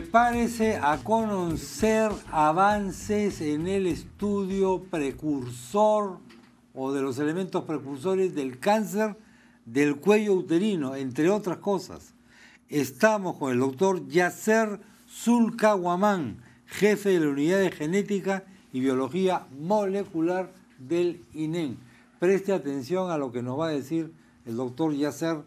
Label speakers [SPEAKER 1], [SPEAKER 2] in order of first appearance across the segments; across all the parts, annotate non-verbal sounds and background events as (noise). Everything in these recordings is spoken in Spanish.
[SPEAKER 1] Prepárese a conocer avances en el estudio precursor o de los elementos precursores del cáncer del cuello uterino, entre otras cosas. Estamos con el doctor Yasser Zulcahuamán, jefe de la Unidad de Genética y Biología Molecular del INEN. Preste atención a lo que nos va a decir el doctor Yasser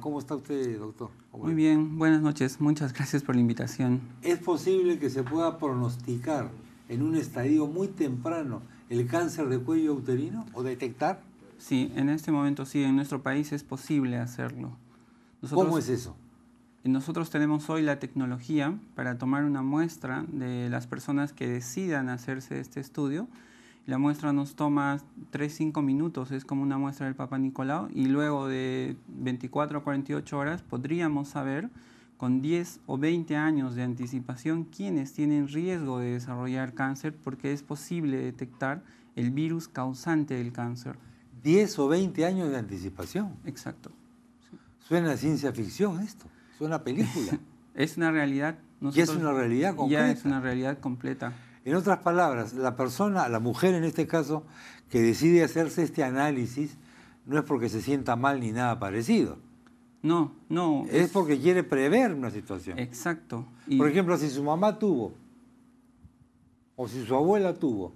[SPEAKER 1] ¿Cómo está usted, doctor?
[SPEAKER 2] Muy bien, buenas noches. Muchas gracias por la invitación.
[SPEAKER 1] ¿Es posible que se pueda pronosticar en un estadio muy temprano el cáncer de cuello uterino o detectar?
[SPEAKER 2] Sí, en este momento sí, en nuestro país es posible hacerlo.
[SPEAKER 1] ¿Cómo es eso?
[SPEAKER 2] Nosotros tenemos hoy la tecnología para tomar una muestra de las personas que decidan hacerse este estudio. La muestra nos toma 3-5 minutos, es como una muestra del Papa Nicolau, y luego de 24 a 48 horas podríamos saber con 10 o 20 años de anticipación quiénes tienen riesgo de desarrollar cáncer porque es posible detectar el virus causante del cáncer.
[SPEAKER 1] 10 o 20 años de anticipación.
[SPEAKER 2] Exacto.
[SPEAKER 1] Suena a ciencia ficción esto, suena a película. (laughs)
[SPEAKER 2] es una realidad.
[SPEAKER 1] y es una realidad completa.
[SPEAKER 2] Ya es una realidad completa.
[SPEAKER 1] En otras palabras, la persona, la mujer en este caso, que decide hacerse este análisis, no es porque se sienta mal ni nada parecido.
[SPEAKER 2] No, no.
[SPEAKER 1] Es, porque quiere prever una situación.
[SPEAKER 2] Exacto.
[SPEAKER 1] Por ejemplo, si su mamá tuvo, o si su abuela tuvo,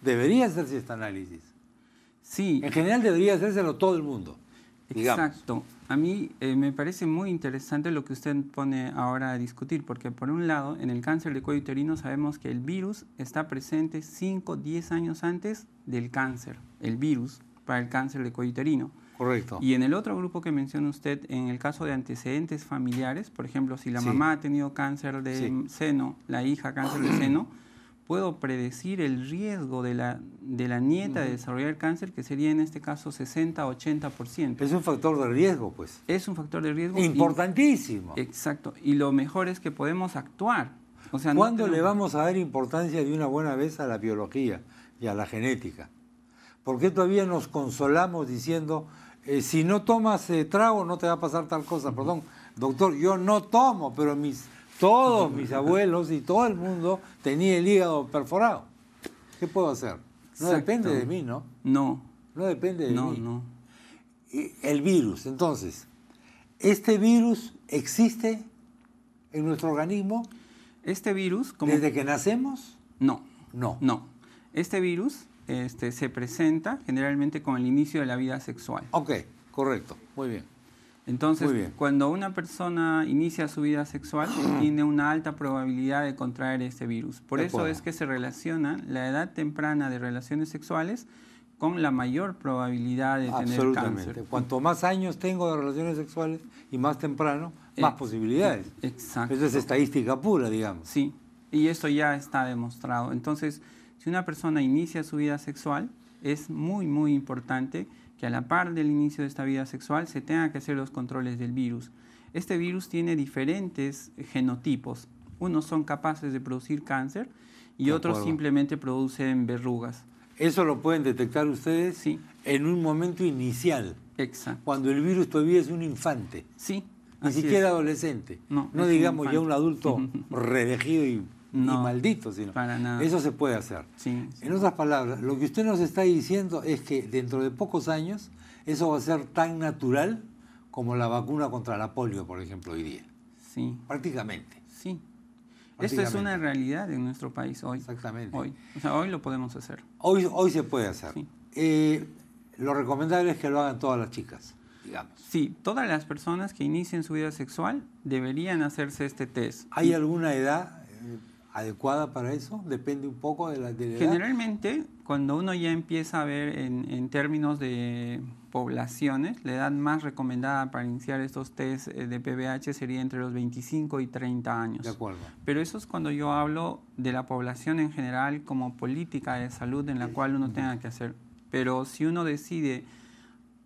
[SPEAKER 1] debería hacerse este análisis.
[SPEAKER 2] Sí.
[SPEAKER 1] En general debería hacérselo todo el mundo.
[SPEAKER 2] Exacto. A mí eh, me parece muy interesante lo que usted pone ahora a discutir, porque por un lado, en el cáncer de cuello uterino sabemos que el virus está presente 5, 10 años antes del cáncer, el virus para el cáncer de cuello uterino.
[SPEAKER 1] Correcto.
[SPEAKER 2] Y en el otro grupo que menciona usted, en el caso de antecedentes familiares, por ejemplo, si la mamá ha tenido cáncer de seno, la hija cáncer de seno, puedo predecir el riesgo de la, de la nieta de desarrollar cáncer, que sería en este caso 60-80%.
[SPEAKER 1] Es un factor de riesgo, pues.
[SPEAKER 2] Es un factor de riesgo.
[SPEAKER 1] Importantísimo.
[SPEAKER 2] exacto. Y lo mejor es que podemos actuar.
[SPEAKER 1] O sea, ¿Cuándo le vamos a dar importancia de una buena vez a la biología y a la genética? ¿Por qué todavía nos consolamos diciendo, eh, si no tomas eh, trago no te va a pasar tal cosa? Perdón, doctor, yo no tomo, pero mis todos mis abuelos y todo el mundo tenía el hígado perforado. ¿Qué puedo hacer? No depende de mí, ¿no?
[SPEAKER 2] No.
[SPEAKER 1] No depende de mí.
[SPEAKER 2] No, no.
[SPEAKER 1] El virus, entonces, ¿este virus existe en nuestro organismo?
[SPEAKER 2] Este virus, como...
[SPEAKER 1] ¿Desde que nacemos?
[SPEAKER 2] No.
[SPEAKER 1] No.
[SPEAKER 2] No. Este virus este, se presenta generalmente con el inicio de la vida sexual.
[SPEAKER 1] Ok, correcto, muy bien.
[SPEAKER 2] Entonces, cuando una persona inicia su vida sexual, (gasps) tiene una alta probabilidad de contraer este virus. Por eso es que se relaciona la edad temprana de relaciones sexuales con la mayor probabilidad de tener cáncer.
[SPEAKER 1] Cuanto más años tengo de relaciones sexuales y más temprano, más posibilidades.
[SPEAKER 2] Exacto.
[SPEAKER 1] Eso es estadística pura, digamos.
[SPEAKER 2] Sí, y eso ya está demostrado. Entonces, si una persona inicia su vida sexual, es muy, muy importante que a la par del inicio de esta vida sexual se tenga que hacer los controles del virus. Este virus tiene diferentes genotipos. Unos son capaces de producir cáncer y otros simplemente producen verrugas.
[SPEAKER 1] ¿Eso lo pueden detectar ustedes?
[SPEAKER 2] Sí.
[SPEAKER 1] En un momento inicial.
[SPEAKER 2] Exacto.
[SPEAKER 1] Cuando el virus todavía es un infante.
[SPEAKER 2] Sí.
[SPEAKER 1] Ni siquiera adolescente. No, no digamos ya un adulto (laughs) reelegido y no, maldito, sino
[SPEAKER 2] para nada.
[SPEAKER 1] eso se puede hacer. En otras palabras, lo que usted nos está diciendo es que dentro de pocos años eso va a ser tan natural como la vacuna contra la polio, por ejemplo, hoy día.
[SPEAKER 2] Sí.
[SPEAKER 1] Prácticamente.
[SPEAKER 2] Sí. Esto es una realidad en nuestro país hoy.
[SPEAKER 1] Exactamente.
[SPEAKER 2] Hoy. O sea, hoy lo podemos hacer.
[SPEAKER 1] Hoy, hoy se puede hacer. Eh, lo recomendable es que lo hagan todas las chicas, digamos.
[SPEAKER 2] Sí, todas las personas que inicien su vida sexual deberían hacerse este test.
[SPEAKER 1] ¿Hay alguna edad? Adecuada para eso? ¿Depende un poco de la, edad?
[SPEAKER 2] Generalmente, cuando uno ya empieza a ver en, términos de poblaciones, la edad más recomendada para iniciar estos test eh, de PBH sería entre los 25 y 30 años.
[SPEAKER 1] De acuerdo.
[SPEAKER 2] Pero eso es cuando yo hablo de la población en general como política de salud en la cual uno tenga que hacer. Pero si uno decide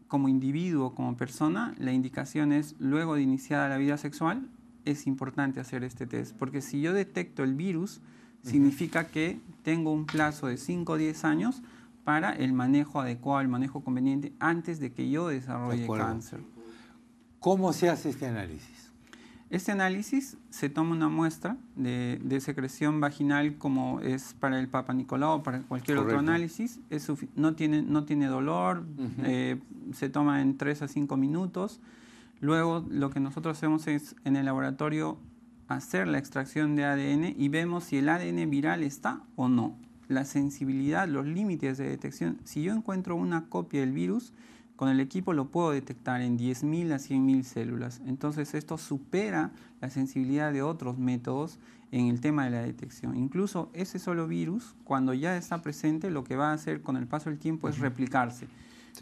[SPEAKER 2] como individuo, como persona, la indicación es luego de iniciada la vida sexual, es importante hacer este test, porque si yo detecto el virus, significa que tengo un plazo de 5 o 10 años para el manejo adecuado, el manejo conveniente, antes de que yo desarrolle cáncer.
[SPEAKER 1] ¿Cómo se hace este análisis?
[SPEAKER 2] Este análisis se toma una muestra de, secreción vaginal como es para el Papa Nicolau o para cualquier otro análisis. no, tiene, no tiene dolor, eh, se toma en 3 a 5 minutos. Luego lo que nosotros hacemos es en el laboratorio hacer la extracción de ADN y vemos si el ADN viral está o no. La sensibilidad, los límites de detección. Si yo encuentro una copia del virus, con el equipo lo puedo detectar en 10.000 a 100.000 células. Entonces esto supera la sensibilidad de otros métodos en el tema de la detección. Incluso ese solo virus, cuando ya está presente, lo que va a hacer con el paso del tiempo es replicarse.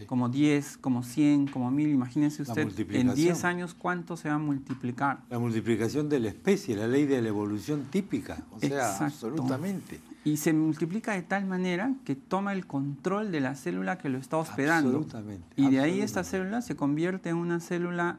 [SPEAKER 2] Como 10, como 100, como 1000. Imagínense usted, en 10 años, ¿cuánto se va a multiplicar?
[SPEAKER 1] La multiplicación de la especie, la ley de la evolución típica. O sea, absolutamente.
[SPEAKER 2] Y se multiplica de tal manera que toma el control de la célula que lo está hospedando.
[SPEAKER 1] Absolutamente.
[SPEAKER 2] Y de ahí esta célula se convierte en una célula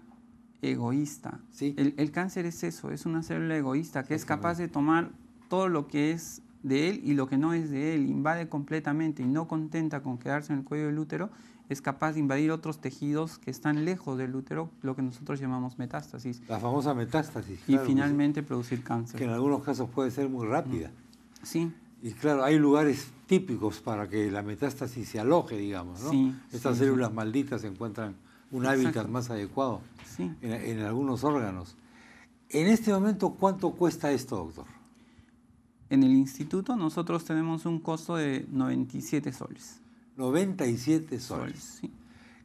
[SPEAKER 2] egoísta.
[SPEAKER 1] Sí.
[SPEAKER 2] El, cáncer es eso, es una célula egoísta que es capaz de tomar todo lo que es de él y lo que no es de él, invade completamente y no contenta con quedarse en el cuello del útero, es capaz de invadir otros tejidos que están lejos del útero, lo que nosotros llamamos metástasis.
[SPEAKER 1] La famosa metástasis.
[SPEAKER 2] Y finalmente producir cáncer.
[SPEAKER 1] Que en algunos casos puede ser muy rápida.
[SPEAKER 2] Sí.
[SPEAKER 1] Y claro, hay lugares típicos para que la metástasis se aloje, digamos, ¿no? Estas células malditas encuentran un hábitat más adecuado en, algunos órganos. En este momento, ¿cuánto cuesta esto, doctor?
[SPEAKER 2] En el instituto nosotros tenemos un costo de 97 soles.
[SPEAKER 1] 97 soles.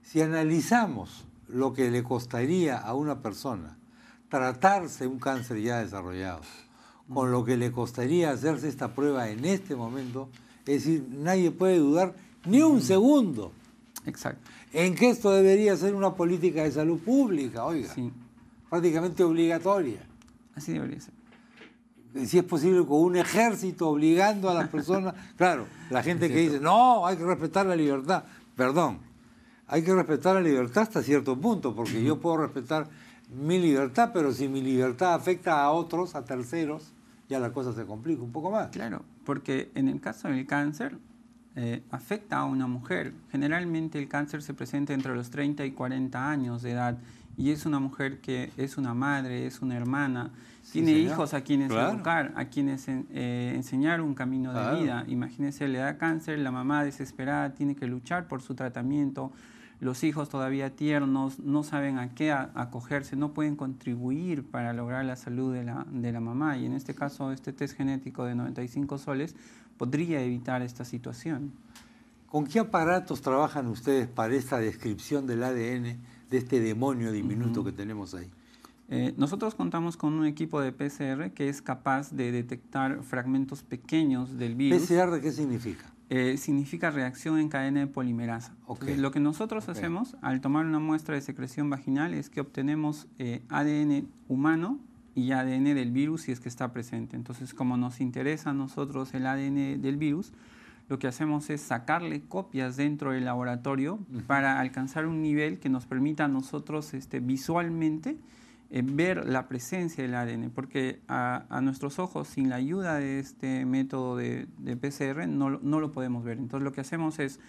[SPEAKER 1] Si analizamos lo que le costaría a una persona tratarse un cáncer ya desarrollado, con lo que le costaría hacerse esta prueba en este momento, es decir, nadie puede dudar ni un segundo.
[SPEAKER 2] Exacto.
[SPEAKER 1] En que esto debería ser una política de salud pública, oiga. Prácticamente obligatoria.
[SPEAKER 2] Así debería ser.
[SPEAKER 1] Si es posible con un ejército obligando a las personas. (laughs) claro, la gente que dice, no, hay que respetar la libertad. Perdón, hay que respetar la libertad hasta cierto punto, porque yo puedo respetar mi libertad, pero si mi libertad afecta a otros, a terceros, ya la cosa se complica un poco más.
[SPEAKER 2] Claro, porque en el caso del cáncer eh, afecta a una mujer. Generalmente el cáncer se presenta entre los 30 y 40 años de edad y es una mujer que es una madre, es una hermana, tiene hijos a quienes educar, a quienes eh, enseñar un camino de vida. Imagínense, le da cáncer, la mamá desesperada tiene que luchar por su tratamiento, los hijos todavía tiernos no saben a qué acogerse, no pueden contribuir para lograr la salud de la, de la mamá. Y en este caso, este test genético de 95 soles podría evitar esta situación.
[SPEAKER 1] ¿Con qué aparatos trabajan ustedes para esta descripción del ADN de este demonio diminuto que tenemos ahí?
[SPEAKER 2] Eh, nosotros contamos con un equipo de PCR que es capaz de detectar fragmentos pequeños del virus.
[SPEAKER 1] ¿PCR qué significa?
[SPEAKER 2] Eh, significa reacción en cadena de polimerasa. lo que nosotros hacemos al tomar una muestra de secreción vaginal es que obtenemos eh, ADN humano y ADN del virus si es que está presente. Entonces, como nos interesa a nosotros el ADN del virus, lo que hacemos es sacarle copias dentro del laboratorio para alcanzar un nivel que nos permita a nosotros este, visualmente ver la presencia del ADN, porque a, nuestros ojos, sin la ayuda de este método de, PCR, no, no, lo podemos ver. Entonces lo que hacemos es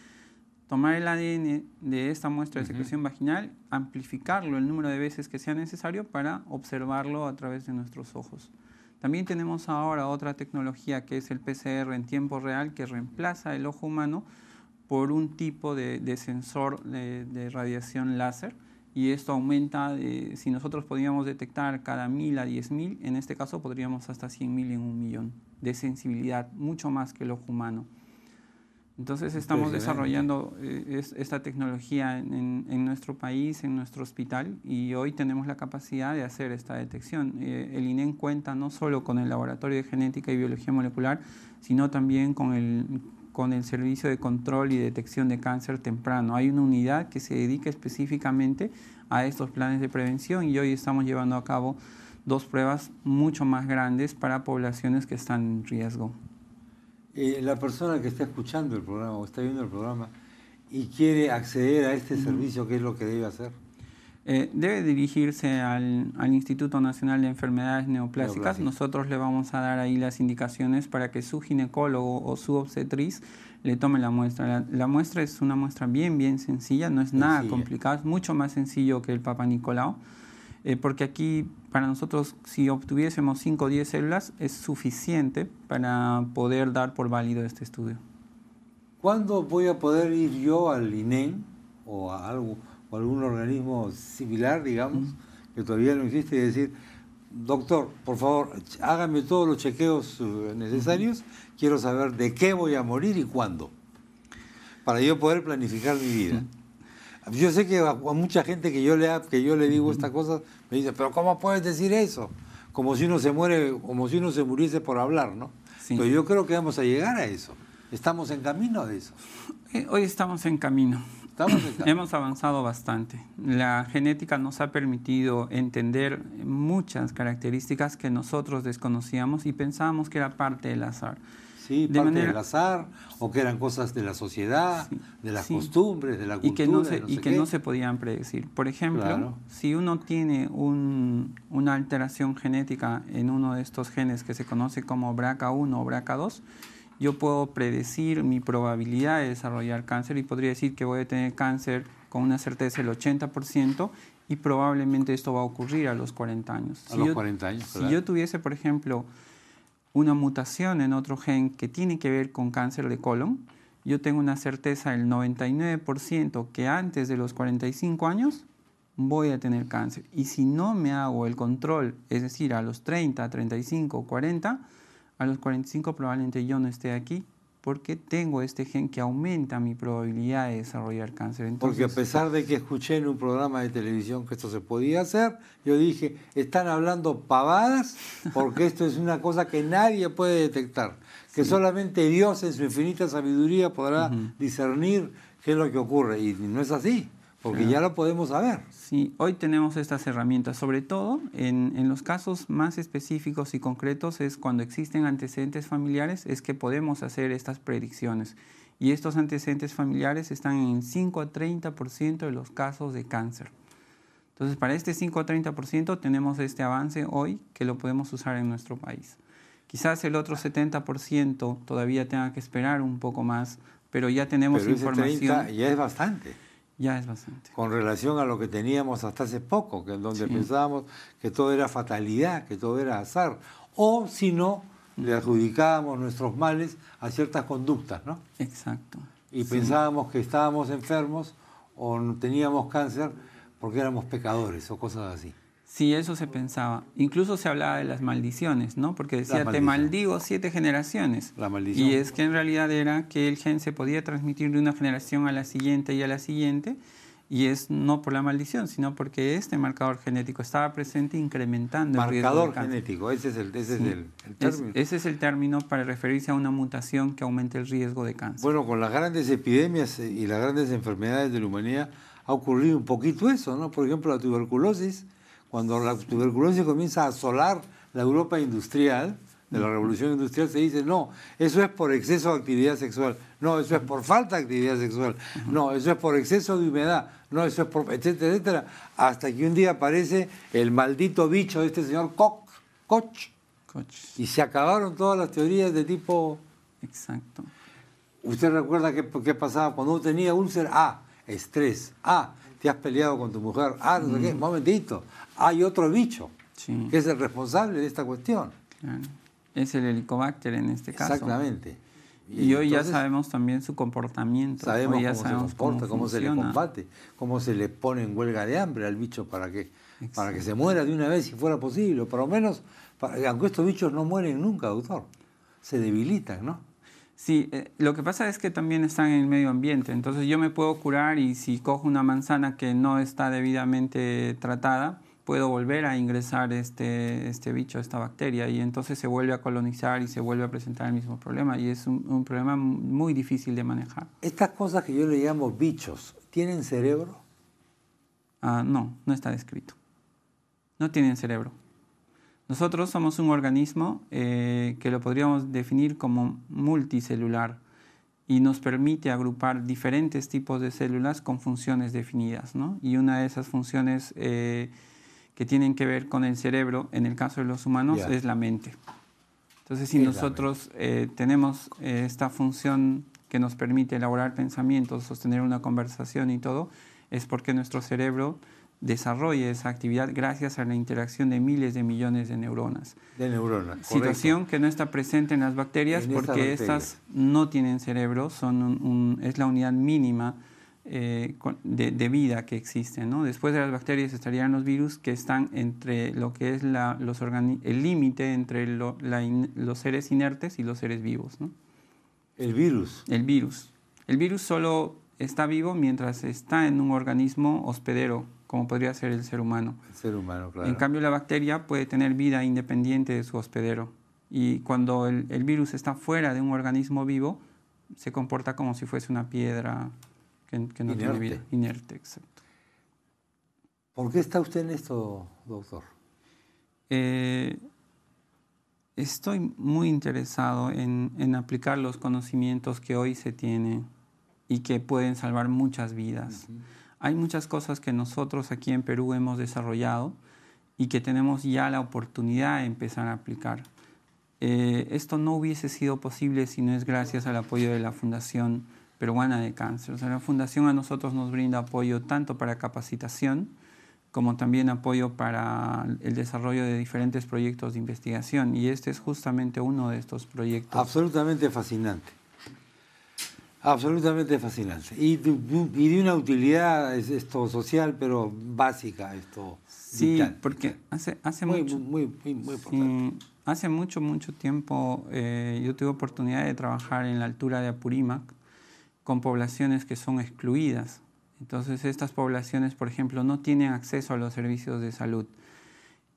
[SPEAKER 2] tomar el ADN de esta muestra de secreción vaginal, amplificarlo el número de veces que sea necesario para observarlo a través de nuestros ojos. También tenemos ahora otra tecnología que es el PCR en tiempo real que reemplaza el ojo humano por un tipo de, sensor de, de radiación láser y esto aumenta, si nosotros podríamos detectar cada mil a diez mil, en este caso podríamos hasta cien mil en un millón de sensibilidad, mucho más que el ojo humano. Entonces estamos desarrollando eh, esta tecnología en, nuestro país, en nuestro hospital, y hoy tenemos la capacidad de hacer esta detección. Eh, el INEN cuenta no solo con el Laboratorio de Genética y Biología Molecular, sino también con el, con el Servicio de Control y Detección de Cáncer Temprano. Hay una unidad que se dedica específicamente a estos planes de prevención y hoy estamos llevando a cabo dos pruebas mucho más grandes para poblaciones que están en riesgo.
[SPEAKER 1] Eh, la persona que está escuchando el programa o está viendo el programa y quiere acceder a este servicio, ¿qué es lo que debe hacer?
[SPEAKER 2] Eh, debe dirigirse al, Instituto Nacional de Enfermedades Neoplásicas. Nosotros le vamos a dar ahí las indicaciones para que su ginecólogo o su obstetriz le tome la muestra. La, muestra es una muestra bien, bien sencilla, no es nada complicada, es mucho más sencillo que el Papa Nicolau. Eh, porque aquí, para nosotros, si obtuviésemos 5 o 10 células, es suficiente para poder dar por válido este estudio.
[SPEAKER 1] ¿Cuándo voy a poder ir yo al INEN o a algo, o algún organismo similar, digamos, que todavía no existe, y decir, doctor, por favor, hágame todos los chequeos eh, necesarios, quiero saber de qué voy a morir y cuándo, para yo poder planificar mi vida? Yo sé que a, mucha gente que yo le que yo le digo estas cosas me dice, pero ¿cómo puedes decir eso? Como si uno se muere, como si uno se muriese por hablar, ¿no? Pero yo creo que vamos a llegar a eso. Estamos en camino de eso.
[SPEAKER 2] Eh, hoy estamos en camino. Estamos. (clears throat) Hemos avanzado bastante. La genética nos ha permitido entender muchas características que nosotros desconocíamos y pensábamos que era parte del azar.
[SPEAKER 1] Sí, de parte del azar, o que eran cosas de la sociedad, de las costumbres, de la cultura.
[SPEAKER 2] Y que no se, y que no se podían predecir. Por ejemplo, si uno tiene una alteración genética en uno de estos genes que se conoce como BRCA1 o BRCA2, yo puedo predecir mi probabilidad de desarrollar cáncer y podría decir que voy a tener cáncer con una certeza del 80% y probablemente esto va a ocurrir a los 40 años.
[SPEAKER 1] A los 40 años,
[SPEAKER 2] Si yo tuviese, por ejemplo, una mutación en otro gen que tiene que ver con cáncer de colon, yo tengo una certeza del 99% que antes de los 45 años voy a tener cáncer. Y si no me hago el control, es decir, a los 30, 35, 40, a los 45 probablemente yo no esté aquí porque tengo este gen que aumenta mi probabilidad de desarrollar cáncer.
[SPEAKER 1] porque a pesar de que escuché en un programa de televisión que esto se podía hacer, yo dije, están hablando pavadas porque esto es una cosa que nadie puede detectar, que solamente Dios en su infinita sabiduría podrá discernir qué es lo que ocurre. Y no es así. Porque ya lo podemos saber.
[SPEAKER 2] Sí, hoy tenemos estas herramientas, sobre todo en, en, los casos más específicos y concretos es cuando existen antecedentes familiares, es que podemos hacer estas predicciones. Y estos antecedentes familiares están en 5 a 30% de los casos de cáncer. Entonces, para este 5 a 30% tenemos este avance hoy que lo podemos usar en nuestro país. Quizás el otro 70% todavía tenga que esperar un poco más, pero ya tenemos
[SPEAKER 1] pero
[SPEAKER 2] información.
[SPEAKER 1] ya es bastante.
[SPEAKER 2] Ya es bastante.
[SPEAKER 1] Con relación a lo que teníamos hasta hace poco, que en donde pensábamos que todo era fatalidad, que todo era azar. O si no, le adjudicábamos nuestros males a ciertas conductas, ¿no?
[SPEAKER 2] Exacto.
[SPEAKER 1] Y pensábamos que estábamos enfermos o teníamos cáncer porque éramos pecadores o cosas así.
[SPEAKER 2] Sí, eso se pensaba. Incluso se hablaba de las maldiciones, ¿no? Porque decía, te maldigo siete generaciones.
[SPEAKER 1] La maldición.
[SPEAKER 2] Y es que en realidad era que el gen se podía transmitir de una generación a la siguiente y a la siguiente, y es no por la maldición, sino porque este marcador genético estaba presente incrementando
[SPEAKER 1] marcador el riesgo cáncer. genético, ese es el, ese es el, término.
[SPEAKER 2] ese es el término para referirse a una mutación que aumente el riesgo de cáncer.
[SPEAKER 1] Bueno, con las grandes epidemias y las grandes enfermedades de la humanidad ha ocurrido un poquito eso, ¿no? Por ejemplo, la tuberculosis cuando la tuberculosis comienza a asolar la Europa industrial, de la revolución industrial, se dice, no, eso es por exceso de actividad sexual, no, eso es por falta de actividad sexual, no, eso es por exceso de humedad, no, eso es por, etcétera, etcétera, hasta que un día aparece el maldito bicho de este señor Koch, Koch, y se acabaron todas las teorías de tipo...
[SPEAKER 2] Exacto.
[SPEAKER 1] ¿Usted recuerda qué, qué pasaba cuando uno tenía úlcer? Ah, estrés. Ah, te has peleado con tu mujer. Ah, no sé qué, momentito hay otro bicho que es el responsable de esta cuestión.
[SPEAKER 2] Es el helicobacter en este caso.
[SPEAKER 1] Exactamente.
[SPEAKER 2] Y, hoy ya sabemos también su comportamiento.
[SPEAKER 1] Sabemos cómo se comporta, cómo, se le combate, cómo se le pone en huelga de hambre al bicho para que, para que se muera de una vez si fuera posible. O por lo menos, aunque estos bichos no mueren nunca, doctor, se debilitan, ¿no?
[SPEAKER 2] Sí, eh, lo que pasa es que también están en el medio ambiente. Entonces yo me puedo curar y si cojo una manzana que no está debidamente tratada, puedo volver a ingresar este, este bicho, esta bacteria, y entonces se vuelve a colonizar y se vuelve a presentar el mismo problema, y es un, problema muy difícil de manejar.
[SPEAKER 1] Estas cosas que yo le llamo bichos, ¿tienen cerebro?
[SPEAKER 2] Ah, no, no está descrito. No tienen cerebro. Nosotros somos un organismo eh, que lo podríamos definir como multicelular y nos permite agrupar diferentes tipos de células con funciones definidas. ¿no? Y una de esas funciones eh, que tienen que ver con el cerebro, en el caso de los humanos, es la mente. Entonces, si nosotros eh, tenemos eh, esta función que nos permite elaborar pensamientos, sostener una conversación y todo, es porque nuestro cerebro desarrolle esa actividad gracias a la interacción de miles de millones de neuronas.
[SPEAKER 1] De neuronas.
[SPEAKER 2] Situación que no está presente en las bacterias porque estas no tienen cerebro, son es la unidad mínima eh, de, vida que existe. ¿no? Después de las bacterias estarían los virus que están entre lo que es la, los el límite entre los seres inertes y los seres vivos. ¿no?
[SPEAKER 1] El virus.
[SPEAKER 2] El virus. El virus solo está vivo mientras está en un organismo hospedero, como podría ser el ser humano.
[SPEAKER 1] El ser humano, claro.
[SPEAKER 2] En cambio, la bacteria puede tener vida independiente de su hospedero. Y cuando el, el virus está fuera de un organismo vivo, se comporta como si fuese una piedra, que, no tiene vida. Inerte, exacto.
[SPEAKER 1] ¿Por qué está usted en esto, doctor?
[SPEAKER 2] Eh, estoy muy interesado en, aplicar los conocimientos que hoy se tienen y que pueden salvar muchas vidas. Hay muchas cosas que nosotros aquí en Perú hemos desarrollado y que tenemos ya la oportunidad de empezar a aplicar. Eh, esto no hubiese sido posible si no es gracias al apoyo de la Fundación Peruana de Cáncer. O sea, la Fundación a nosotros nos brinda apoyo tanto para capacitación como también apoyo para el desarrollo de diferentes proyectos de investigación. Y este es justamente uno de estos proyectos.
[SPEAKER 1] Absolutamente fascinante. Absolutamente fascinante. Y, de una utilidad esto social, pero básica, esto.
[SPEAKER 2] Sí, porque hace, hace mucho. Muy, muy, muy importante. hace mucho, mucho tiempo eh, yo tuve oportunidad de trabajar en la altura de Apurímac, con poblaciones que son excluidas. Entonces estas poblaciones, por ejemplo, no tienen acceso a los servicios de salud.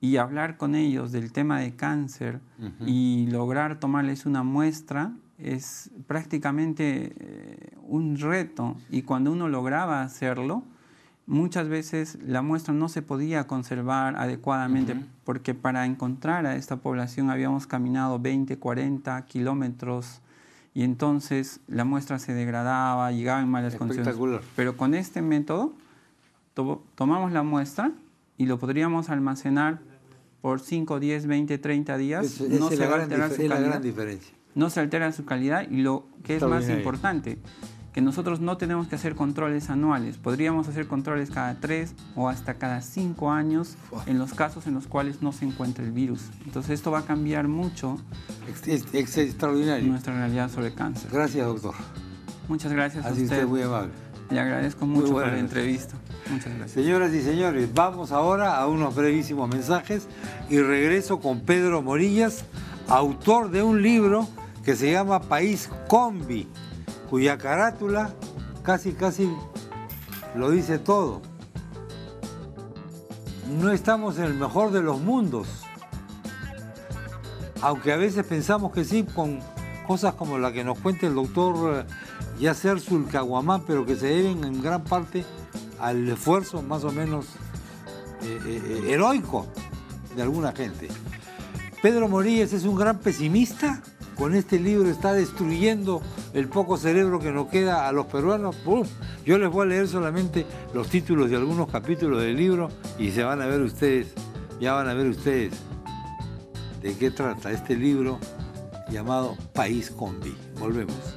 [SPEAKER 2] Y hablar con ellos del tema de cáncer y lograr tomarles una muestra es prácticamente eh, un reto. Y cuando uno lograba hacerlo, muchas veces la muestra no se podía conservar adecuadamente porque para encontrar a esta población habíamos caminado 20, 40 kilómetros y entonces la muestra se degradaba, llegaba en malas condiciones. Pero con este método tomamos la muestra y lo podríamos almacenar por 5, 10, 20, 30 días.
[SPEAKER 1] no se va a alterar su calidad. diferencia.
[SPEAKER 2] No se altera su calidad y lo que es más importante, que nosotros no tenemos que hacer controles anuales. Podríamos hacer controles cada tres o hasta cada cinco años en los casos en los cuales no se encuentra el virus. Entonces esto va a cambiar mucho
[SPEAKER 1] extraordinario.
[SPEAKER 2] nuestra realidad sobre cáncer.
[SPEAKER 1] Gracias, doctor.
[SPEAKER 2] Muchas gracias
[SPEAKER 1] a usted. usted muy amable.
[SPEAKER 2] Le agradezco mucho por la entrevista. Muchas gracias.
[SPEAKER 1] Señoras y señores, vamos ahora a unos brevísimos mensajes y regreso con Pedro Morillas, autor de un libro que se llama País Combi cuya carátula casi, casi lo dice todo. No estamos en el mejor de los mundos, aunque a veces pensamos que sí, con cosas como la que nos cuenta el doctor eh, Yasser Zulcaguamán, pero que se deben en gran parte al esfuerzo más o menos eh, eh, heroico de alguna gente. Pedro Morillas es un gran pesimista con este libro está destruyendo el poco cerebro que nos queda a los peruanos. Yo les voy a leer solamente los títulos de algunos capítulos del libro y se van a ver ustedes, ya van a ver ustedes de qué trata este libro llamado País Combi. Volvemos.